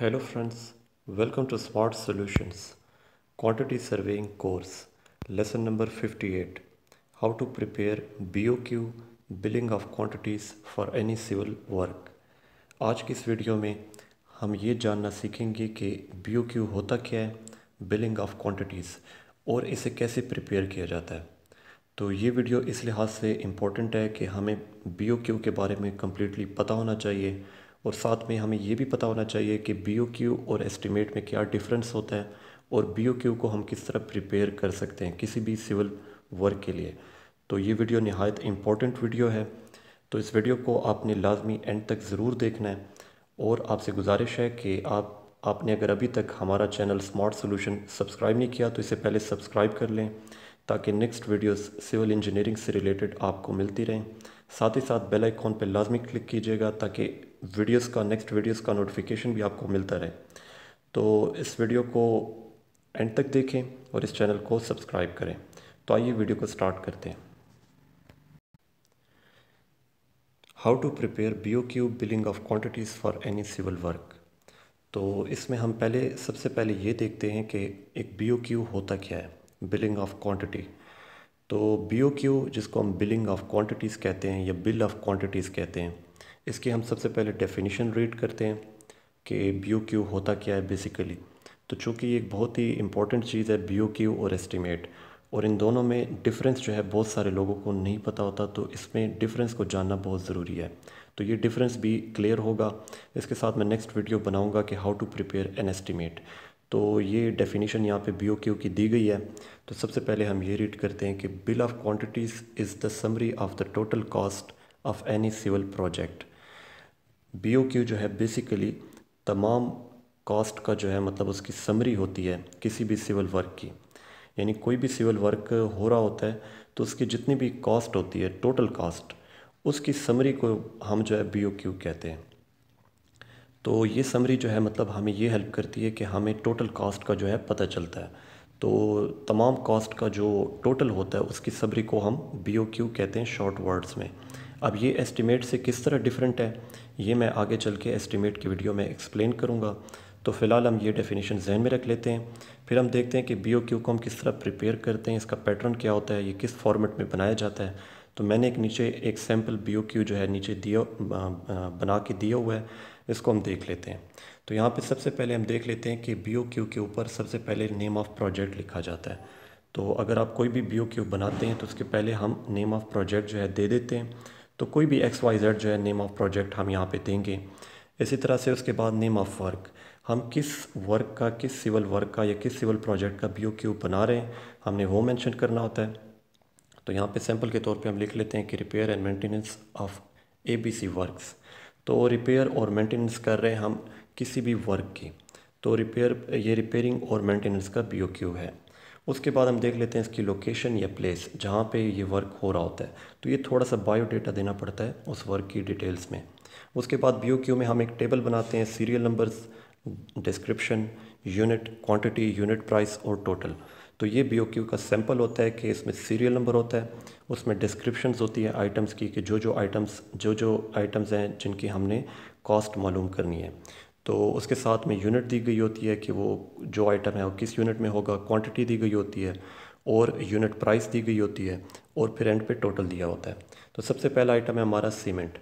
Hello friends welcome to smart solutions quantity surveying course lesson number 58 how to prepare BOQ billing of quantities for any civil work आज की इस video में हम ये जानना सीखेंगे कि बीओक्यू होता क्या है बिलिंग ऑफ़ क्वांटिटीज और इसे कैसे प्रिपेयर किया जाता है। तो ये वीडियो इस लिहाज से इम्पोर्टेंट है कि हमें बीओक्यू के बारे में कम्प्लीटली पता होना चाहिए और साथ में हमें ये भी पता होना चाहिए कि बीओक्यू और एस्टिमेट में क्या डिफरेंस होता है और बीओक्यू को हम किस तरह प्रिपेयर कर सकते हैं किसी भी सिविल वर्क के लिए। तो ये वीडियो नहायत इंपॉर्टेंट वीडियो है। तो इस वीडियो को आपने लाजमी एंड तक ज़रूर देखना है और आपसे गुजारिश है कि आप, आपने अगर अभी तक हमारा चैनल स्मार्ट सोल्यूशन सब्सक्राइब नहीं किया तो इसे पहले सब्सक्राइब कर लें ताकि नेक्स्ट वीडियोस सिविल इंजीनियरिंग से रिलेटेड आपको मिलती रहें। साथ ही साथ बेल आइकॉन पर लाजमी क्लिक कीजिएगा ताकि वीडियोस का, नेक्स्ट वीडियोस का नोटिफिकेशन भी आपको मिलता रहे। तो इस वीडियो को एंड तक देखें और इस चैनल को सब्सक्राइब करें। तो आइए वीडियो को स्टार्ट करते हैं। How to prepare B O Q billing of quantities for any civil work तो इसमें हम पहले, सबसे पहले ये देखते हैं कि एक बी ओ क्यू होता क्या है बिलिंग ऑफ़ क्वान्टिटी तो बी ओ क्यू जिसको हम बिलिंग ऑफ़ क्वान्टिटीज़ कहते हैं या बिल ऑफ़ क्वान्टिटीज़ कहते हैं इसकी हम सबसे पहले डेफिनेशन रीड करते हैं कि बी क्यू होता क्या है बेसिकली तो चूँकि एक बहुत ही इंपॉर्टेंट चीज़ है बी क्यू और एस्टिमेट और इन दोनों में डिफरेंस जो है बहुत सारे लोगों को नहीं पता होता तो इसमें डिफरेंस को जानना बहुत ज़रूरी है। तो ये डिफरेंस भी क्लियर होगा। इसके साथ मैं नेक्स्ट वीडियो बनाऊँगा कि how to prepare an estimate तो ये डेफिनेशन यहाँ पे बी की दी गई है। तो सबसे पहले हम ये रीड करते हैं कि bill of quantities is the summary of the total cost of any civil project BOQ जो है बेसिकली तमाम कॉस्ट का जो है मतलब उसकी समरी होती है किसी भी सिविल वर्क की। यानी कोई भी सिविल वर्क हो रहा होता है तो उसकी जितनी भी कॉस्ट होती है टोटल कॉस्ट उसकी समरी को हम जो है BOQ कहते हैं। तो ये समरी जो है मतलब हमें ये हेल्प करती है कि हमें टोटल कॉस्ट का जो है पता चलता है। तो तमाम कॉस्ट का जो टोटल होता है, उसकी समरी को हम BOQ कहते हैं शॉर्ट वर्ड्स में। अब ये एस्टिमेट से किस तरह डिफरेंट है? ये मैं आगे चल के एस्टिमेट की वीडियो में एक्सप्लेन करूँगा। तो फ़िलहाल हम ये डेफिनेशन जहन में रख लेते हैं। फिर हम देखते हैं कि बी को हम किस तरह प्रिपेयर करते हैं, इसका पैटर्न क्या होता है, ये किस फॉर्मेट में बनाया जाता है। तो मैंने एक नीचे एक सैंपल बीओक्यू जो है नीचे दिया बना के दिया हुआ है, इसको हम देख लेते हैं। तो यहाँ पे सबसे पहले हम देख लेते हैं कि बीओक्यू के ऊपर सबसे पहले नेम ऑफ़ प्रोजेक्ट लिखा जाता है। तो अगर आप कोई भी बीओक्यू बनाते हैं तो उसके पहले हम नेम ऑफ़ प्रोजेक्ट जो है दे देते हैं। तो कोई भी एक्स वाई जेड जो है नेम ऑफ़ प्रोजेक्ट हम यहाँ पे देंगे। इसी तरह से उसके बाद नेम ऑफ़ वर्क हम किस वर्क का, किस सिविल वर्क का या किस सिविल प्रोजेक्ट का बी ओ क्यू बना रहे हैं, हमने वो मेंशन करना होता है। तो यहाँ पे सैंपल के तौर पे हम लिख लेते हैं कि repair and maintenance of A B C works तो रिपेयर और मेंटेनेंस कर रहे हैं हम किसी भी वर्क की। तो रिपेयर ये रिपेयरिंग और मेंटेनेंस का बीओक्यू है। उसके बाद हम देख लेते हैं इसकी लोकेशन या प्लेस जहाँ पे ये वर्क हो रहा होता है। तो ये थोड़ा सा बायो डेटा देना पड़ता है उस वर्क की डिटेल्स में। उसके बाद बी क्यू में हम एक टेबल बनाते हैं serial numbers description unit quantity unit price और टोटल तो ये बी क्यू का सैंपल होता है कि इसमें सीरियल नंबर होता है, उसमें डिस्क्रिप्शन होती है आइटम्स की कि जो जो आइटम्स जो जो आइटम्स हैं जिनकी हमने कॉस्ट मालूम करनी है। तो उसके साथ में यूनिट दी गई होती है कि वो जो आइटम है वो किस यूनिट में होगा क्वांटिटी दी गई होती है और यूनिट प्राइस दी गई होती है और फिर एंड पे टोटल दिया होता है। तो सबसे पहला आइटम है हमारा सीमेंट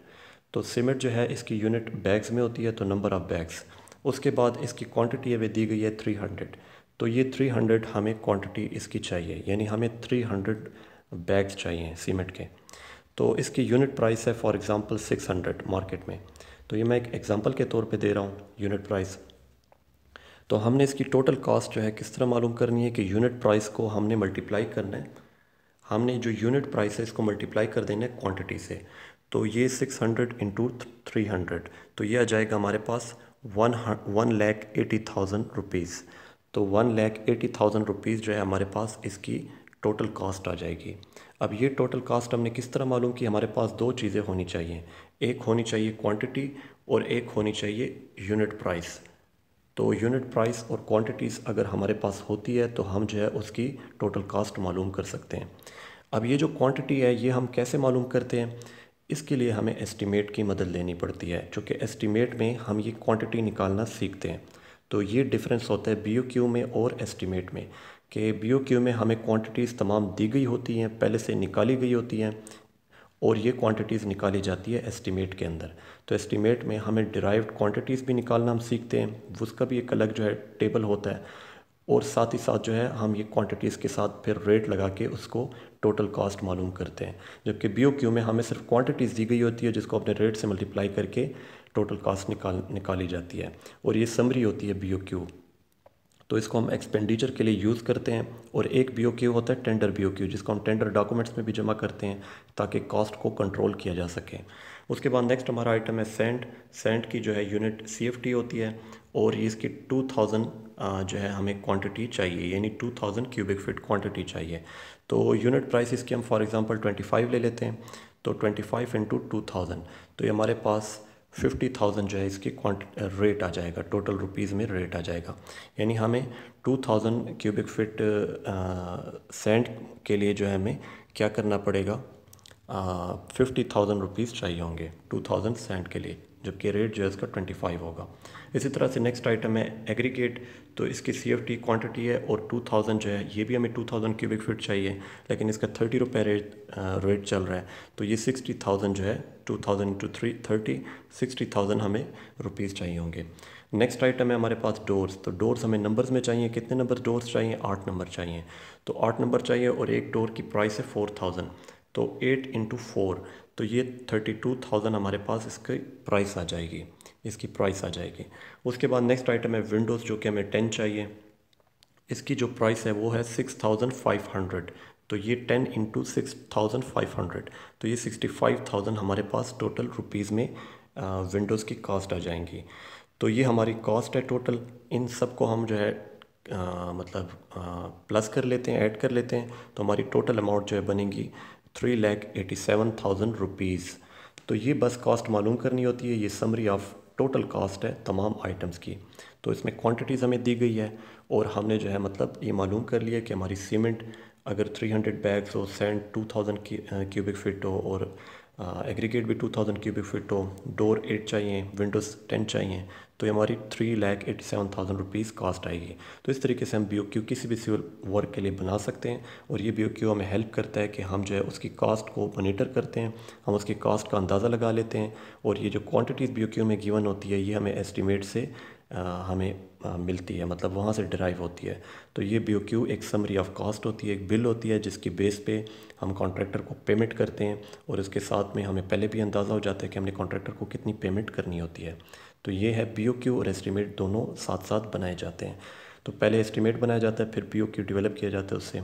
तो सीमेंट जो है इसकी यूनिट बैग्स में होती है तो नंबर ऑफ़ बैग्स उसके बाद इसकी क्वांटिटी है वे दी गई है थ्री हंड्रेड तो ये 300 हमें क्वांटिटी इसकी चाहिए, यानी हमें 300 बैग्स चाहिए सीमेंट के। तो इसकी यूनिट प्राइस है फॉर एग्ज़ाम्पल 600 मार्केट में। तो ये मैं एक एग्ज़ाम्पल के तौर पे दे रहा हूँ यूनिट प्राइस तो हमने इसकी टोटल कॉस्ट जो है किस तरह मालूम करनी है कि यूनिट प्राइस को हमने मल्टीप्लाई करना है? हमने जो यूनिट प्राइस है इसको मल्टीप्लाई कर देना है क्वांटिटी से. तो ये six hundred into three hundred तो ये आ जाएगा हमारे पास one one lakh eighty thousand rupees तो one lakh eighty thousand rupees जो है हमारे पास इसकी टोटल कॉस्ट आ जाएगी। अब ये टोटल कास्ट हमने किस तरह मालूम की हमारे पास दो चीज़ें होनी चाहिए? एक होनी चाहिए क्वांटिटी और एक होनी चाहिए यूनिट प्राइस तो यूनिट प्राइस और क्वांटिटीज़ अगर हमारे पास होती है तो हम जो है उसकी टोटल कास्ट मालूम कर सकते हैं। अब ये जो क्वांटिटी है, ये हम कैसे मालूम करते हैं? इसके लिए हमें एस्टीमेट की मदद लेनी पड़ती है चूँकि एस्टीमेट में हम ये क्वांटिटी निकालना सीखते हैं। तो ये डिफरेंस होता है बी में और एस्टीमेट में। कि बी ओ क्यू में हमें क्वांटिटीज़ तमाम दी गई होती हैं, पहले से निकाली गई होती हैं, और ये क्वांटिटीज़ निकाली जाती है एस्टीमेट के अंदर। तो एस्टीमेट में हमें डिराइव्ड क्वांटिटीज़ भी निकालना हम सीखते हैं, उसका भी एक अलग जो है टेबल होता है, और साथ ही साथ जो है हम ये क्वांटिटीज़ के साथ फिर रेट लगा के उसको टोटल कॉस्ट मालूम करते हैं। जबकि बी ओ क्यू में हमें सिर्फ़ क्वांटिटीज़ दी गई होती है, जिसको अपने रेट से मल्टीप्लाई करके टोटल कॉस्ट निकाल, निकाली जाती है, और ये समरी होती है बी ओ क्यू तो इसको हम एक्सपेंडिचर के लिए यूज़ करते हैं और एक बी होता है टेंडर बी जिसको हम टेंडर डॉक्यूमेंट्स में भी जमा करते हैं ताकि कॉस्ट को कंट्रोल किया जा सके। उसके बाद नेक्स्ट हमारा आइटम है सेंट सेंट की जो है यूनिट सी होती है और ये इसकी 2000 जो है हमें क्वांटिटी चाहिए, यानी 2000 क्यूबिक फीट क्वांटिटी चाहिए। तो यूनिट प्राइस इसकी हम फॉर एग्जांपल 25 ले लेते हैं तो 25 फाइव इंटू टू तो ये हमारे पास फिफ्टी थाउज़ेंड जो है इसकी रेट आ जाएगा टोटल रुपीज़ में रेट आ जाएगा। यानी हमें two thousand cubic feet cement के लिए जो है हमें क्या करना पड़ेगा? फिफ्टी थाउज़ेंड रुपीज़ चाहिए होंगे टू थाउज़ेंड सेंट के लिए। जबकि रेट जो है इसका ट्वेंटी फाइव होगा। इसी तरह से नेक्स्ट आइटम है एग्रीगेट तो इसकी सी एफ़ टी क्वान्टिटी है और टू थाउज़ेंड जो है, ये भी हमें टू थाउज़ेंड क्यूबिक फीट चाहिए, लेकिन इसका थर्टी रुपये रेट रेट चल रहा है। तो ये सिक्सटी थाउज़ेंड जो है two thousand two three thirty sixty हमें रुपीज़ चाहिए होंगे। नेक्स्ट आइटम है हमारे पास डोर्स तो डोर्स हमें नंबर्स में चाहिए, कितने नंबर डोर्स चाहिए? आठ नंबर चाहिए। तो आठ नंबर चाहिए और एक डोर की प्राइस है फोर थाउज़ेंड तो एट इंटू फोर तो ये थर्टी टू थाउज़ेंड हमारे पास इसकी प्राइस आ जाएगी इसकी प्राइस आ जाएगी। उसके बाद नेक्स्ट आइटम है विंडोज़ जो कि हमें टेन चाहिए। इसकी जो प्राइस है वो है सिक्स थाउज़ेंड फाइव हंड्रेड तो ये ten into six thousand five hundred तो ये सिक्सटी फाइव थाउज़ेंड हमारे पास टोटल रुपीज़ में विंडोज़ की कॉस्ट आ जाएँगी। तो ये हमारी कॉस्ट है टोटल इन सबको हम जो है आ, मतलब आ, प्लस कर लेते हैं ऐड कर लेते हैं। तो हमारी टोटल अमाउंट जो है बनेगी three lakh eighty seven thousand rupees तो ये बस कॉस्ट मालूम करनी होती है, ये समरी ऑफ़ टोटल कॉस्ट है तमाम आइटम्स की। तो इसमें क्वांटिटीज़ हमें दी गई है और हमने जो है मतलब ये मालूम कर लिया कि हमारी सीमेंट अगर 300 बैग्स हो सैंड 2000 की क्यूबिक फिट हो और एग्रीगेट भी 2000 क्यूबिक फिट हो डोर एट चाहिए विंडोज़ टेन चाहिए तो ये हमारी three lakh eighty seven thousand rupees cost आएगी। तो इस तरीके से हम बी ओ क्यू किसी भी सिविल वर्क के लिए बना सकते हैं और ये बी ओ क्यू हमें हेल्प करता है कि हम जो है उसकी कास्ट को मोनीटर करते हैं हम उसकी कास्ट का अंदाज़ा लगा लेते हैं और ये जो क्वान्टिटीज़ बी ओ क्यू में गिवन होती है ये हमें एस्टिमेट से आ, हमें मिलती है मतलब वहाँ से ड्राइव होती है। तो ये बी क्यू एक समरी ऑफ़ कॉस्ट होती है, एक बिल होती है, जिसकी बेस पे हम कॉन्ट्रैक्टर को पेमेंट करते हैं और इसके साथ में हमें पहले भी अंदाज़ा हो जाता है कि हमने कॉन्ट्रैक्टर को कितनी पेमेंट करनी होती है। तो ये है पी और एस्टिमेट दोनों साथ साथ बनाए जाते हैं। तो पहले एस्टिमेट बनाया जाता है, फिर पी डेवलप किया जाता है उससे।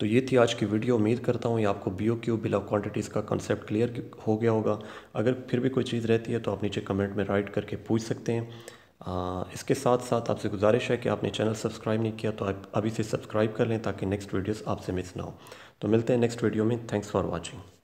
तो ये थी आज की वीडियो उम्मीद करता हूँ ये आपको B O Q bill of quantities का कंसेप्ट क्लियर हो गया होगा। अगर फिर भी कोई चीज़ रहती है तो आप नीचे कमेंट में राइट करके पूछ सकते हैं। आ, इसके साथ साथ आपसे गुजारिश है कि आपने चैनल सब्सक्राइब नहीं किया तो आप अभी से सब्सक्राइब कर लें ताकि नेक्स्ट वीडियोस आपसे मिस ना हो। तो मिलते हैं नेक्स्ट वीडियो में। Thanks for watching.